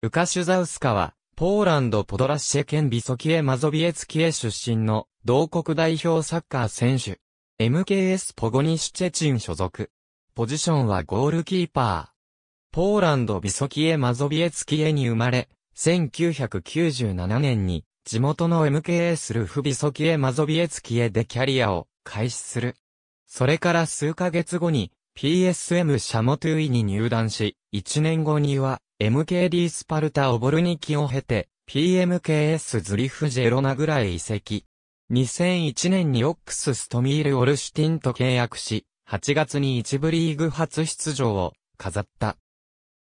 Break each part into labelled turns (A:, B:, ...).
A: ウカシュザウスカは、ポーランドポドラッシェ県ビソキエマゾビエツキエ出身の同国代表サッカー選手。MKS ポゴニシュチェチン所属。ポジションはゴールキーパー。ポーランドビソキエマゾビエツキエに生まれ、1997年に地元の MKS ルフビソキエマゾビエツキエでキャリアを開始する。それから数ヶ月後に PSM シャモトゥイに入団し、1年後には MKD スパルタオボルニキを経て PMKS ズリフジェロナぐらい移籍。2001年にオックスストミール・オルシュティンと契約し、8月に一部リーグ初出場を飾った。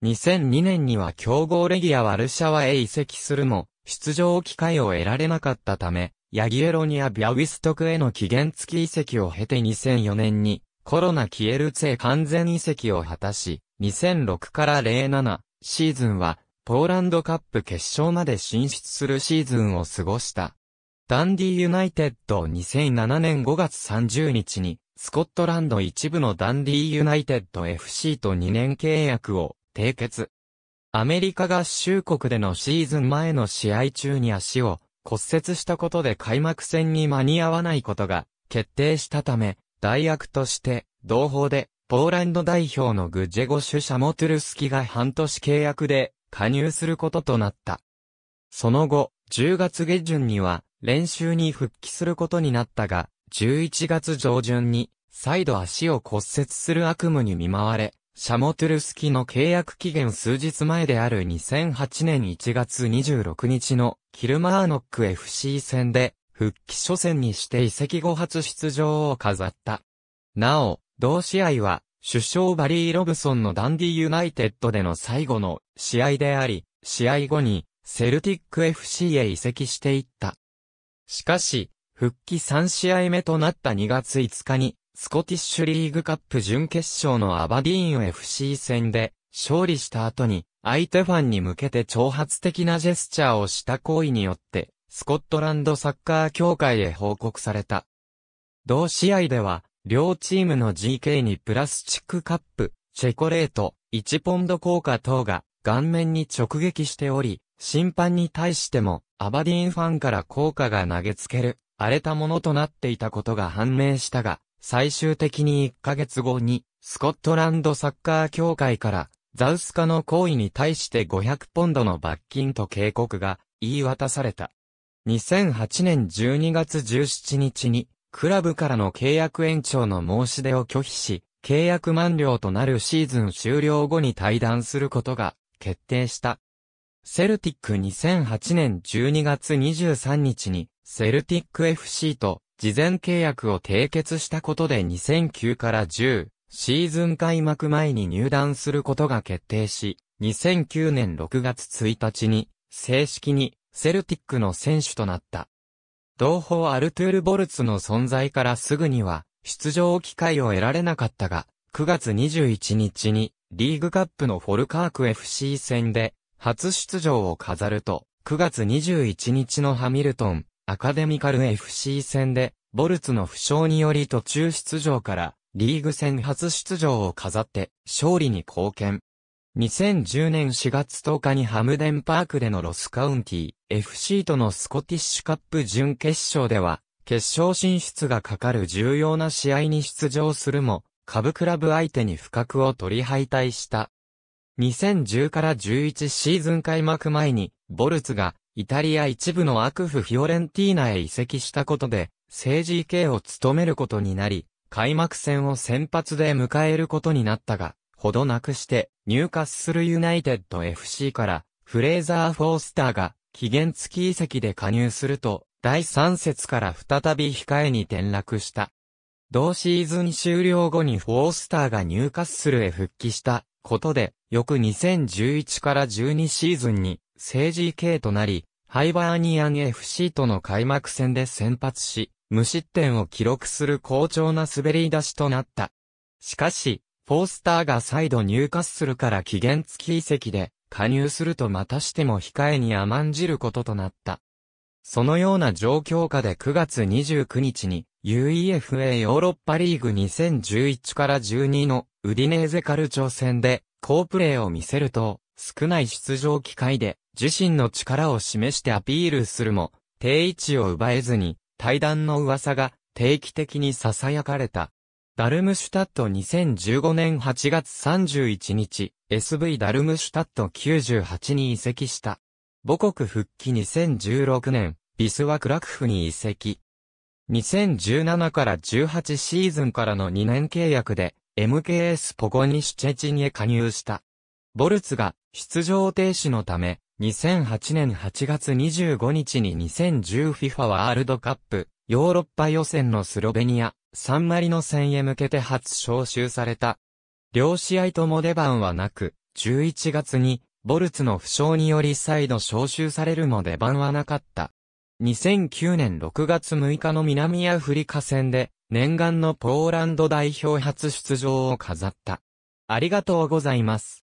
A: 2002年には強豪レギアワルシャワへ移籍するも、出場機会を得られなかったため、ヤギエロニア・ビャウィストクへの期限付き移籍を経て2004年に、コロナキエルツェ完全移籍を果たし、2006から07シーズンは、ポーランドカップ決勝まで進出するシーズンを過ごした。ダンディユナイテッド2007年5月30日に、スコットランド一部のダンディユナイテッド FC と2年契約を締結。アメリカ合衆国でのシーズン前の試合中に足を骨折したことで開幕戦に間に合わないことが決定したため、代役として同胞でポーランド代表のグジェゴシュ・シャモトゥルスキが半年契約で加入することとなった。その後、10月下旬には練習に復帰することになったが、11月上旬に再度足を骨折する悪夢に見舞われ、シャモトゥルスキの契約期限数日前である2008年1月26日のキルマーノック FC 戦で復帰初戦にして移籍後初出場を飾った。なお、同試合は首相バリー・ロブソンのダンディユナイテッドでの最後の試合であり、試合後にセルティック FC へ移籍していった。しかし、復帰3試合目となった2月5日に、スコティッシュリーグカップ準決勝のアバディーン FC 戦で勝利した後に、相手ファンに向けて挑発的なジェスチャーをした行為によって、スコットランドサッカー協会へ報告された。同試合では、両チームの GK にプラスチックカップ、チェコレート、1ポンド効果等が顔面に直撃しており、審判に対してもアバディーンファンから効果が投げつける、荒れたものとなっていたことが判明したが、最終的に1ヶ月後に、スコットランドサッカー協会から、ザウスカの行為に対して500ポンドの罰金と警告が言い渡された。2008年12月17日に、クラブからの契約延長の申し出を拒否し、契約満了となるシーズン終了後に退団することが決定した。セルティック2008年12月23日に、セルティック FC と事前契約を締結したことで2009から10、シーズン開幕前に入団することが決定し、2009年6月1日に、正式に、セルティックの選手となった。同胞アルトゥール・ボルツの存在からすぐには、出場機会を得られなかったが、9月21日に、リーグカップのフォルカーク FC 戦で、初出場を飾ると、9月21日のハミルトン、アカデミカル FC 戦で、ボルツの負傷により途中出場から、リーグ戦初出場を飾って、勝利に貢献。2010年4月10日にハムデンパークでのロスカウンティ FC とのスコティッシュカップ準決勝では、決勝進出がかかる重要な試合に出場するも、下部クラブ相手に不覚を取り敗退した。2010から11シーズン開幕前に、ボルツが、イタリア一部の ACF フィオレンティーナへ移籍したことで、正 GK を務めることになり、開幕戦を先発で迎えることになったが、ほどなくして、ニューカッスルユナイテッド FC から、フレーザー・フォースターが、期限付き移籍で加入すると、第3節から再び控えに転落した。同シーズン終了後にフォースターがニューカッスルへ復帰したことで、翌2011から12シーズンに、政治系となり、ハイバーニアン FC との開幕戦で先発し、無失点を記録する好調な滑り出しとなった。しかし、フォースターが再度入荷するから期限付き移籍で、加入するとまたしても控えに甘んじることとなった。そのような状況下で9月29日に UEFA ヨーロッパリーグ2011から12のウディネーゼカルチョ戦で好プレーを見せると、少ない出場機会で自身の力を示してアピールするも、定位置を奪えずに、対談の噂が定期的に囁かれた。ダルムシュタット2015年8月31日、SV ダルムシュタット98に移籍した。母国復帰2016年、ビスワクラクフに移籍。2017から18シーズンからの2年契約で、MKS ポゴニシュチェチンへ加入した。ボルツが出場停止のため、2008年8月25日に 2010FIFA ワールドカップヨーロッパ予選のスロベニア、サンマリノ戦へ向けて初招集された。両試合とも出番はなく、11月にボルツの負傷により再度招集されるも出番はなかった。2009年6月6日の南アフリカ戦で念願のポーランド代表初出場を飾った。ありがとうございます。